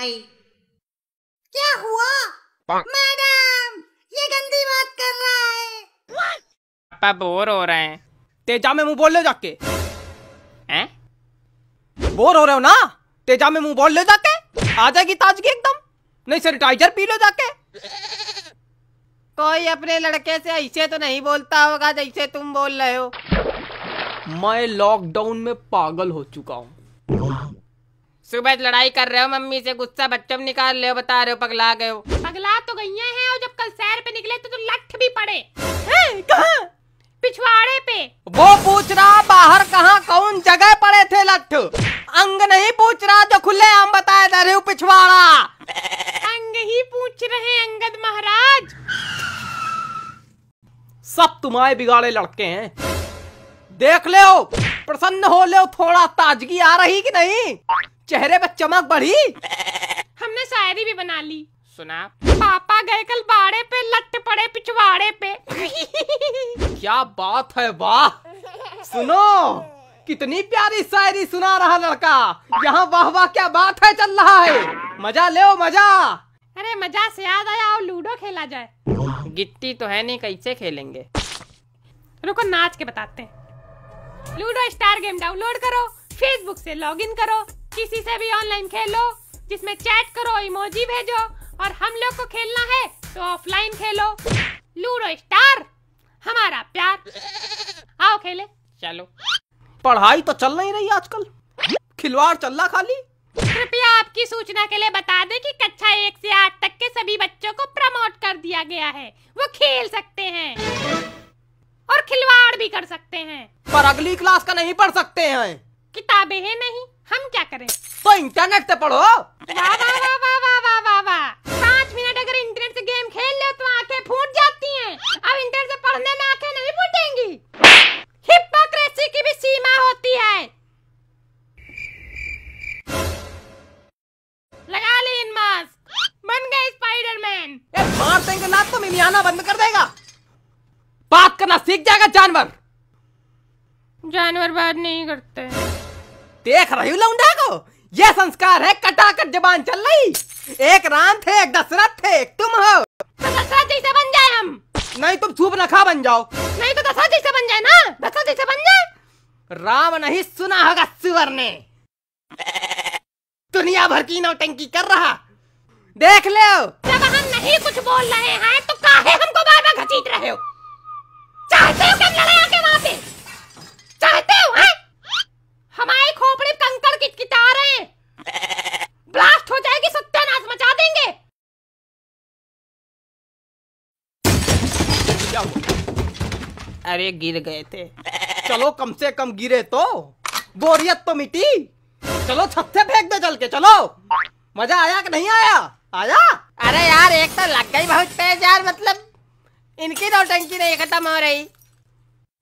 आई क्या हुआ? मैडम ये गंदी बात कर रहा है। पापा बोर हो रहे हैं। तेजा में मुँह बोल ले जाके। हैं? बोर हो रहे हो ना? तेजा में मुँह बोल ले जाके। आ जाएगी ताजगी एकदम। नहीं सैनिटाइजर पी लो जाके। कोई अपने लड़के से ऐसे तो नहीं बोलता होगा जैसे तुम बोल रहे हो। मैं लॉकडाउन में पागल हो चुका हूँ। सुबह लड़ाई कर रहे हो मम्मी से गुस्सा बच्चों में निकाल रहे हो बता रहे हो पगला गए हो। पगला तो गई हैं और जब कल सैर पे निकले तो, तो लठ भी पड़े। पिछवाड़े पे। वो पूछ रहा बाहर कहाँ कौन जगह पड़े थे लठ? अंग नहीं पूछ रहा जो खुले आम बताए दे रहे हो पिछवाड़ा। अंग ही पूछ रहे अंगद महाराज। सब तुम्हारे बिगाड़े लड़के हैं। देख ले प्रसन्न हो ले थोड़ा ताजगी आ रही कि नहीं? चेहरे पर चमक बढ़ी। हमने शायरी भी बना ली। सुना पापा गए कल बाड़े पे लट पड़े पिछवाड़े पे। क्या बात है वाह! सुनो कितनी प्यारी शायरी सुना रहा लड़का। यहाँ वाह वाह क्या बात है चल रहा है। मज़ा ले मज़ा। अरे मज़ा से याद आया और लूडो खेला जाए। गिट्टी तो है नहीं कैसे खेलेंगे? रुको नाच के बताते हैं। लूडो स्टार गेम डाउनलोड करो फेसबुक से लॉगिन करो। किसी से भी ऑनलाइन खेलो जिसमें चैट करो इमोजी भेजो और हम लोग को खेलना है तो ऑफलाइन खेलो। लूडो स्टार हमारा प्यार। आओ खेले। चलो। पढ़ाई तो चल नहीं रही आजकल। खिलवाड़ चल रहा खाली। कृपया आपकी सूचना के लिए बता दें कि कक्षा एक से आठ तक के सभी बच्चों को प्रमोट कर दिया गया है। वो खेल सकते हैं। और खिलवाड़ भी कर सकते हैं। पर अगली क्लास का नहीं पढ़ सकते हैं। किताबें हैं नहीं। हम क्या करें? तो इंटरनेट से पढ़ो। पाँच मिनट अगर इंटरनेट से गेम खेल ले तो आँखें फूट जाती हैं। अब इंटरनेट से पढ़ने में आँखें नहीं फूटेंगी। हिपोक्रेसी की भी सीमा होती है। लगा ली इन मास्क बन गए स्पाइडरमैन मार देंगे ना तो मिमियाना बंद कर देगा। बात करना सीख जाएगा जानवर। जानवर बात नहीं करते। देख रही हूँ लौंडा को। ये संस्कार है कटाकट जबान चल रही। एक राम थे एक दशरथ थे एक तुम हो। तो दशरथ जैसे बन जाए हम। नहीं तुम सूप नखा बन जाओ। नहीं तो दशरथ जैसे बन जाए ना? दशरथ जैसे बन जाए। राम नहीं सुना होगा सुअर ने। दुनिया भर की नौटंकी कर रहा। देख ले जब हम नहीं कुछ बोल रहे हैं तो काहे हमको बार बार घसीट रहे हो? चाहते हो कि लड़े आके वहाँ पे चाहते हो हैं हमारी खोपड़ी कंकड़ किटकिटा रहे हैं ब्लास्ट हो जाएगी सत्यानाश मचा देंगे क्या हुआ? अरे गिर गए थे। चलो कम से कम गिरे तो। बोरियत तो मिटी। चलो छत से फेंक दो चल के चलो। मज़ा आया कि नहीं आया? आया? अरे यार एक तो लग गई बहुत तेज यार मतलब। इनकी नौटंकी नहीं खत्म हो रही।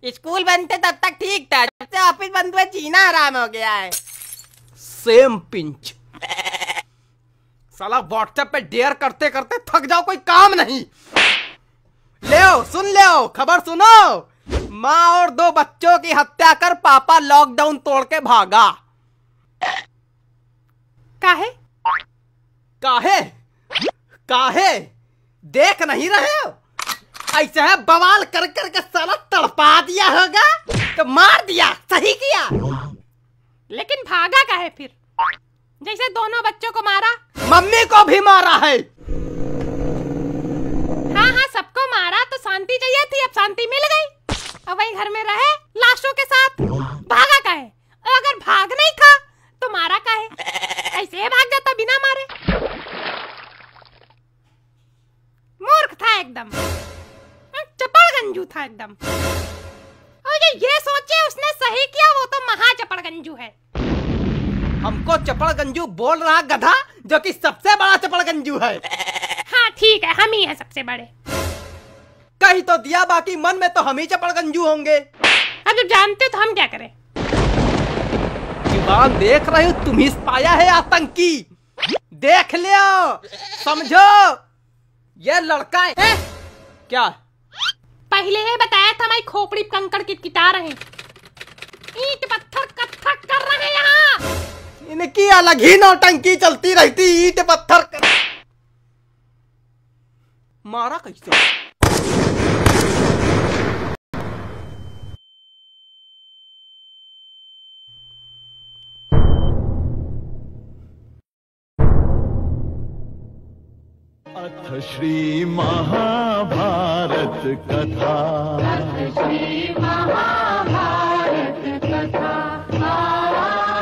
स्कूल बनते तब तक ठीक था। जब से ऑफ़िस बंद हुए जीना आराम हो गया है। Same pinch. साला व्हाट्सएप पे डेयर करते करते थक जाओ कोई काम नहीं। ले सुन लो खबर सुनो। माँ और दो बच्चों की हत्या कर पापा लॉकडाउन तोड़ के भागा। काहे? काहे? काहे? देख नहीं रहे हो? ऐसे है बवाल कर कर के साला तड़पा दिया होगा तो मार दिया सही किया। लेकिन भागा काहे फिर? जैसे दोनों बच्चों को मारा। मम्मी को भी मारा है। हाँ हाँ सबको मारा तो शांति चाहिए थी अब शांति मिल गई। अब वही घर में रहे लाशों के साथ भागा काहे? और अगर भाग नहीं था तो मारा काहे? ऐसे भाग जाता बिना मारे। मूर्ख था एकदम। चपड़ गंजू था एकदम। और जो ये सोचे उसने सही किया वो तो महा चपड़ गंजू है। हमको चपड़ गंजू बोल रहा गधा जो कि सबसे बड़ा चपड़ गंजू है। हाँ ठीक है हम ही हैं सबसे बड़े। कही तो दिया बाकी मन में तो हम ही चपड़ गंजू होंगे। अब जब जानते तो हम क्या करें? ज़ुबान देख रहे हो तुम ही पाया है आतंकी। देख लियो समझो ये लड़का है। क्या? पहले ही बताया था हमारी खोपड़ी कंकड़ किटकिटा रहे ईंट पत्थर कत्थक कर रहे हैं यहाँ। इनकी अलग ही नौटंकी चलती रहती ईट पत्थर कर... मारा कैसे? अथ श्री महाभारत कथा।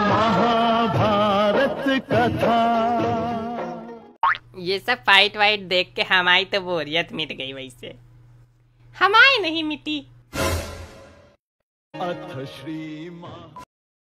महाभारत कथा। ये सब फाइट वाइट देख के हमारी तो बोरियत मिट गई वैसे। हमारी नहीं मिटी। अथ श्री महा